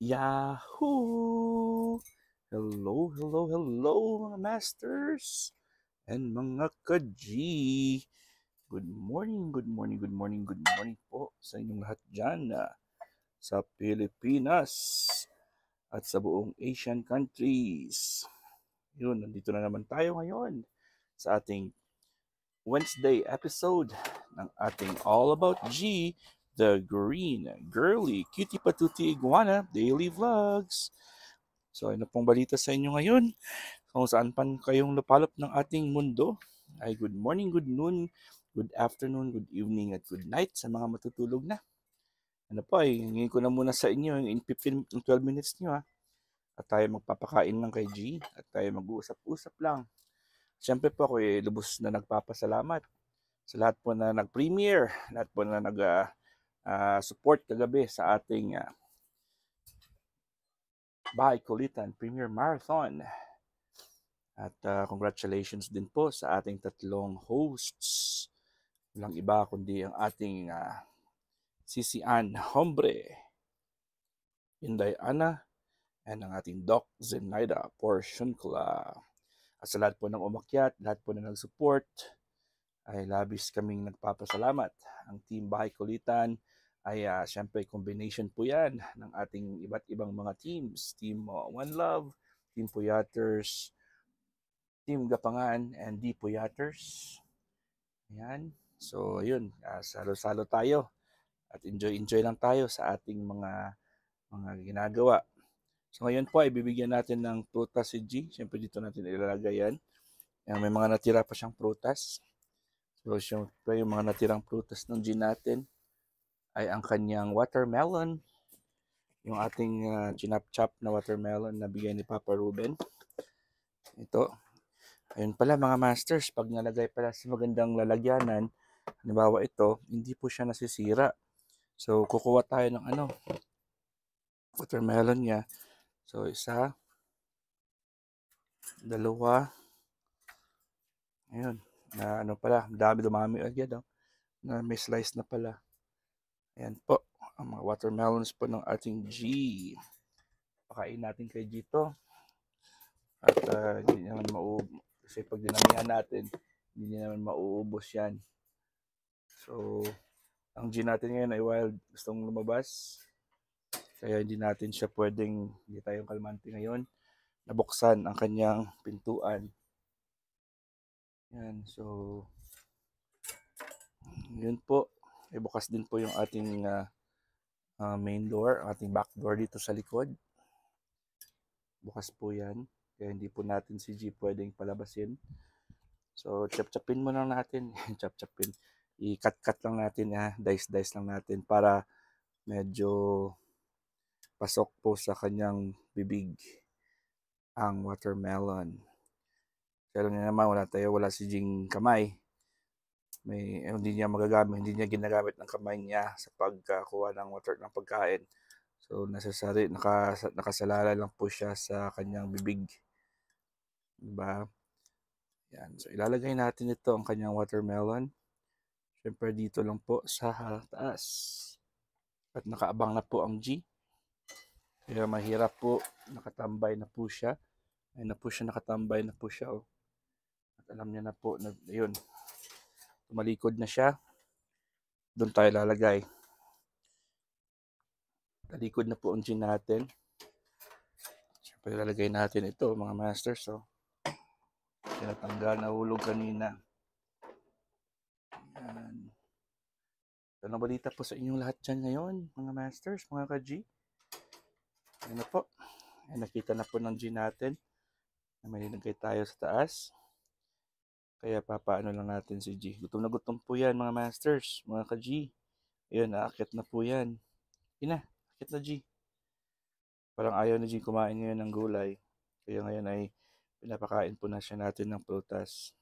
Yahoo! Hello, hello, hello mga masters and mga ka-G. Good morning, good morning, good morning, good morning po sa inyong lahat dyan uh, sa Pilipinas at sa buong Asian countries. Yun, nandito na naman tayo ngayon sa ating Wednesday episode ng ating All About G the Green Girly Cutie Patuti Iguana Daily Vlogs. So ano pong balita sa inyo ngayon? Kung saan pan kayong lupalop ng ating mundo, ay good morning, good noon, good afternoon, good evening, at good night sa mga matutulog na. Ano po ay, hingin ko na muna sa inyo in 15, 12 minutes nyo ha. At tayo magpapakain ng kay G at tayo mag-uusap-usap lang. Siyempre po ako eh, lubos na nagpapasalamat sa lahat po na nag-premiere, lahat po na nag uh, uh, support kagabi sa ating uh, Bahay Kulitan Premier Marathon. At uh, congratulations din po sa ating tatlong hosts. Walang iba kundi ang ating uh, Sisi Ann Hombre, Inday Ana, and ang ating Doc Zenaida Portioncla. At sa lahat po ng umakyat, lahat po na nag-support, ay labis kaming nagpapasalamat. Ang Team Bahay Kulitan, ay uh, syempre combination po yan ng ating iba't ibang mga teams. Team uh, One Love, Team Puyaters, Team Gapangan, and D Puyaters. Ayan. So, yun. Uh, salo-salo tayo. At enjoy-enjoy lang tayo sa ating mga mga ginagawa. So, ngayon po ay bibigyan natin ng prutas si G. Siyempre dito natin ilalagay yan. Ayan, may mga natira pa siyang prutas. So, siyempre yung mga natirang prutas ng G natin ay ang kanyang watermelon. Yung ating uh, chinap-chop na watermelon na bigay ni Papa Ruben. Ito. Ayun pala mga masters, pag nalagay pala sa magandang lalagyanan, halimbawa ito, hindi po siya nasisira. So, kukuha tayo ng ano, watermelon niya. So, isa, dalawa, ayun, na ano pala, dami dumami agad, oh, na may slice na pala. Ayan po, ang mga watermelons po ng ating G. Pakain natin kay G to. At uh, hindi naman mauubos. Kasi pag dinamihan natin, hindi naman mauubos yan. So, ang G natin ngayon ay wild. Gustong lumabas. Kaya hindi natin siya pwedeng, hindi tayong kalmante ngayon. Nabuksan ang kanyang pintuan. Yan, so, yun po ay bukas din po yung ating uh, uh, main door, ating back door dito sa likod. Bukas po yan. Kaya hindi po natin si G pwedeng palabasin. So, chap-chapin lang natin. chap-chapin. I-cut-cut lang natin, ha? dice-dice lang natin para medyo pasok po sa kanyang bibig ang watermelon. Pero naman, wala tayo, wala si Jing kamay may eh, hindi niya magagamit, hindi niya ginagamit ng kamay niya sa pagkuha ng water ng pagkain. So necessary naka, nakasalala lang po siya sa kanyang bibig. Diba? Yan. So ilalagay natin ito ang kanyang watermelon. Siyempre dito lang po sa taas. At nakaabang na po ang G. Kaya mahirap po, nakatambay na po siya. Ay na po siya, nakatambay na po siya. Oh. At alam niya na po na, yun, tumalikod na siya. Doon tayo lalagay. Talikod na po ang gin natin. Siyempre lalagay natin ito mga masters so tinatanggal na hulog kanina. Yan ito na balita po sa inyong lahat dyan ngayon mga masters, mga ka-G? Yan na po? Yan, nakita na po ng G natin. Na may nilagay tayo sa taas kaya papaano lang natin si G. Gutom na gutom po yan mga masters, mga ka-G. Ayun, aakit na po yan. Ina, akit na G. Parang ayaw ni G kumain ngayon ng gulay. Kaya ngayon ay pinapakain po na siya natin ng prutas.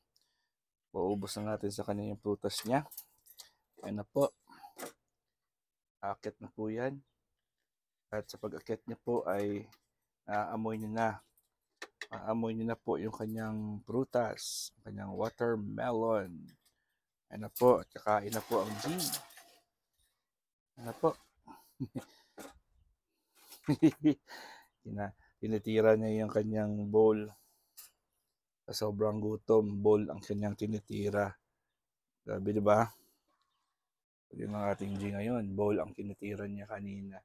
Paubos na natin sa kanya yung prutas niya. Ayun na po. Akit na po yan. At sa pag-akit niya po ay naaamoy niya na Aamoy niyo na po yung kanyang prutas, ang kanyang watermelon. Ayan na po, at kakain na po ang G. Ayan na po. Tinitira niya yung kanyang bowl. Sobrang gutom, bowl ang kanyang tinitira. Grabe, di ba? Yun ang ating G ngayon. Bowl ang tinitira niya kanina.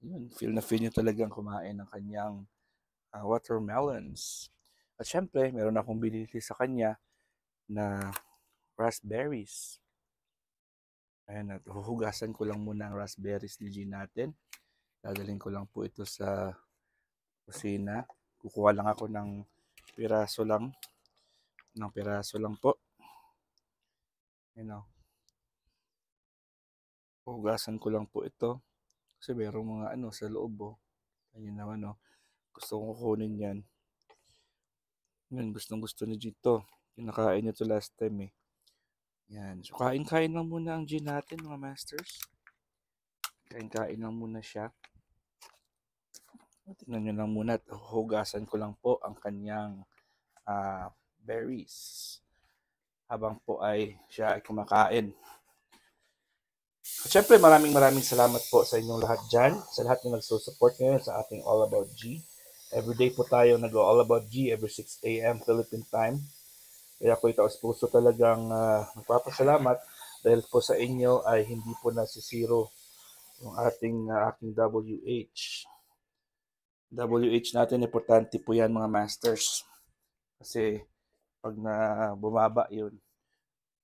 Yun, feel na feel niya talagang kumain ng kanyang uh, watermelons. At syempre, meron akong binili sa kanya na raspberries. Ayan, at huhugasan ko lang muna ang raspberries ni G natin. Dadalhin ko lang po ito sa kusina. Kukuha lang ako ng piraso lang. Ng piraso lang po. You know. Hugasan ko lang po ito. Kasi merong mga ano sa loob oh. Ayun naman oh. Gusto kong kunin yan. Yan, gustong gusto ni Gito. Kinakain niya to last time eh. Yan. So, kain-kain lang muna ang gin natin, mga masters. Kain-kain lang muna siya. Tingnan nyo lang muna. Hugasan ko lang po ang kanyang uh, berries. Habang po ay siya ay kumakain. At syempre, maraming maraming salamat po sa inyong lahat dyan. Sa lahat na nagsusupport ngayon sa ating All About G. Everyday po tayo nag All About G every 6 a.m. Philippine time. Kaya po ito puso talagang uh, nagpapasalamat dahil po sa inyo ay hindi po nasisiro yung ating uh, aking WH. WH natin, importante po yan mga masters. Kasi pag na bumaba yun,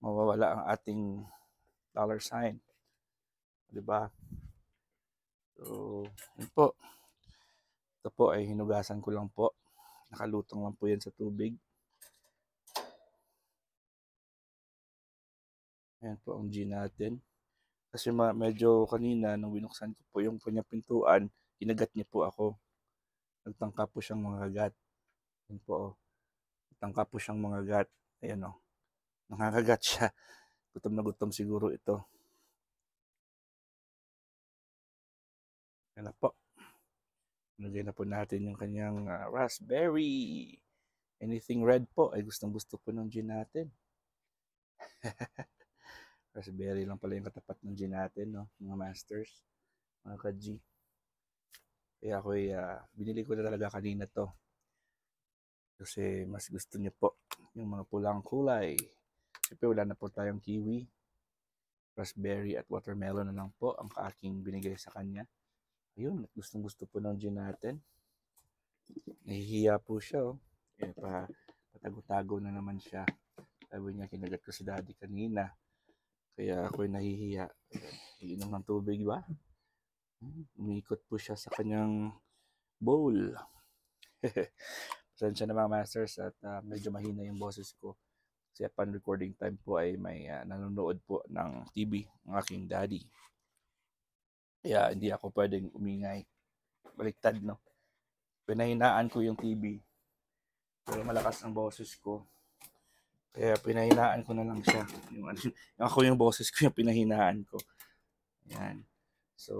mawawala ang ating dollar sign. 'Di ba? So, yun po. Po ay hinugasan ko lang po. Nakalutong lang po yan sa tubig. Ayan po ang G natin. Kasi medyo kanina, nung binuksan ko po yung kanya pintuan, kinagat niya po ako. Nagtangka po siyang mga gat. Ayan po, oh. Nagtangka po siyang mga gat. Ayan, oh. Nangangagat siya. Gutom na gutom siguro ito. Ayan na po. Nagay na po natin yung kanyang uh, raspberry. Anything red po ay gustong gusto po ng gin natin. Raspberry lang pala yung katapat ng G natin, no? Mga masters, mga ka-G. Kaya ako uh, ah, binili ko na talaga kanina to. Kasi mas gusto niya po yung mga pulang kulay. Siyempre wala na po tayong kiwi. Raspberry at watermelon na lang po ang aking binigay sa kanya. Ayun, gustong gusto po ng gin natin. Nahihiya po siya, oh. Eh, pa, patago-tago na naman siya. Sabi niya, kinagat ko si daddy kanina. Kaya ako'y nahihiya. Iinom ng tubig ba? Umikot po siya sa kanyang bowl. Pasensya na mga masters at uh, medyo mahina yung boses ko. Kasi upon recording time po ay may uh, nanonood po ng TV ng aking daddy. Kaya hindi ako pwedeng umingay. Baliktad, no? Pinahinaan ko yung TV. Pero malakas ang boses ko. Kaya pinahinaan ko na lang siya. Yung, ano, ako yung boses ko yung pinahinaan ko. Ayan. So,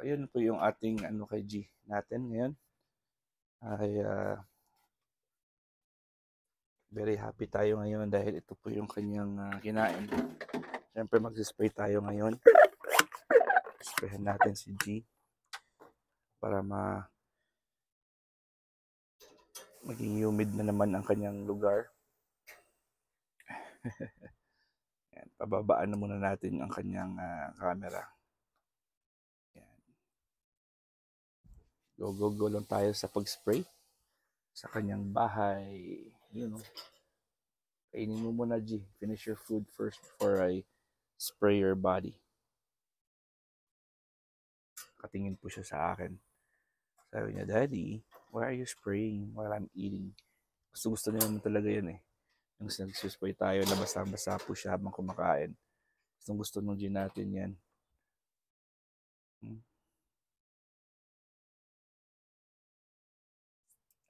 ayun po yung ating ano kay G natin ngayon. Ay uh, very happy tayo ngayon dahil ito po yung kanyang uh, kinain. Siyempre mag-spray tayo ngayon. Sprayhan natin si G para ma maging humid na naman ang kanyang lugar. Yan, pababaan na muna natin ang kanyang uh, camera. Yan. Go, go, go lang tayo sa pag-spray sa kanyang bahay. Yun, know. Kainin mo muna, G. Finish your food first before I spray your body. Katingin po siya sa akin. Sabi niya, Daddy, why are you spraying while I'm eating? Gusto gusto niya naman talaga yun eh. Yung nagsuspray tayo na basa-basa po siya habang kumakain. Gustong gusto nung gin natin yan. Hmm.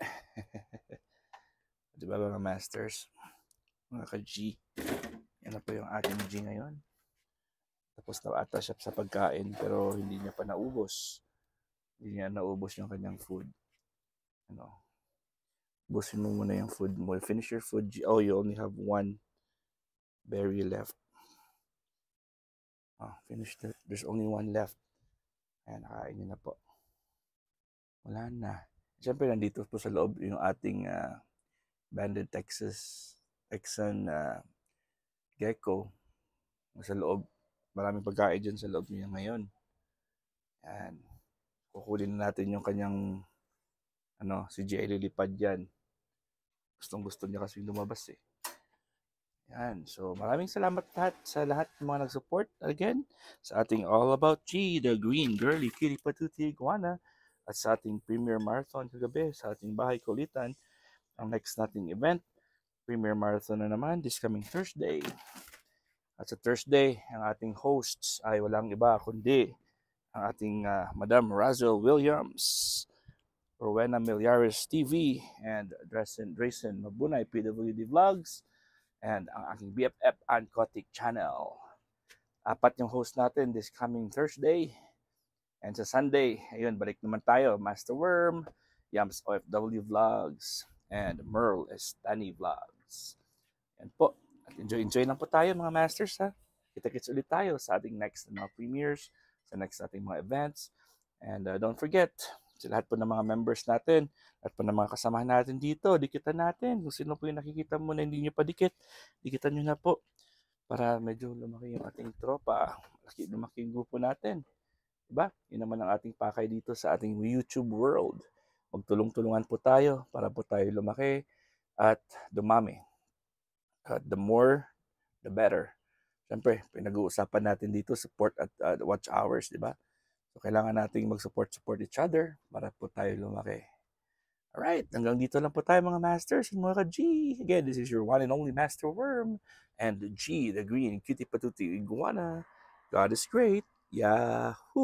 Di ba mga masters? Mga ka-G. Yan na po yung ating G ngayon. Tapos na ata siya sa pagkain pero hindi niya pa naubos. Hindi niya naubos yung kanyang food. Ano, Busin mo muna yung food mo. Finish your food. Oh, you only have one berry left. Oh, finish that. There's only one left. Ayan, nakain niyo na po. wala na. Siyempre, nandito po sa loob yung ating uh, banded Texas Texan uh, gecko. Sa loob, maraming pagkain dyan sa loob niya ngayon. Yan. Kukulin natin yung kanyang ano, si Jay lilipad yan. Gustong gusto niya kasi lumabas eh. Yan. So, maraming salamat lahat sa lahat ng mga nag-support again sa ating All About G, the Green Girly Kitty Patuti Iguana at sa ating Premier Marathon kagabi sa ating bahay kulitan. Ang next nating event, Premier Marathon na naman this coming Thursday. At sa Thursday, ang ating hosts ay walang iba kundi ang ating uh, Madam Razel Williams, Rowena Miliaris TV, and Dresen Dresen Mabunay PWD Vlogs, and ang aking BFF Uncotic channel. Apat yung host natin this coming Thursday. And sa Sunday, ayun, balik naman tayo. Master Worm, Yams OFW Vlogs, and Merle Estani Vlogs. Yan po. Enjoy-enjoy lang po tayo mga masters ha. Kita-kits ulit tayo sa ating next mga premieres, sa next ating mga events. And uh, don't forget, sa lahat po ng mga members natin, at po ng mga kasamahan natin dito, dikitan natin. Kung sino po yung nakikita mo na hindi nyo pa dikit, dikitan nyo na po. Para medyo lumaki yung ating tropa, lumaki, lumaki yung grupo natin. Diba? Yun naman ang ating pakay dito sa ating YouTube world. Magtulong-tulungan po tayo para po tayo lumaki at dumami. At the more, the better. Siyempre, pinag-uusapan natin dito support at uh, watch hours, di ba? So, kailangan nating mag-support-support each other para po tayo lumaki. Alright, hanggang dito lang po tayo mga masters and mga G. Again, this is your one and only Master Worm and G, the green cutie patuti iguana. God is great. Yahoo!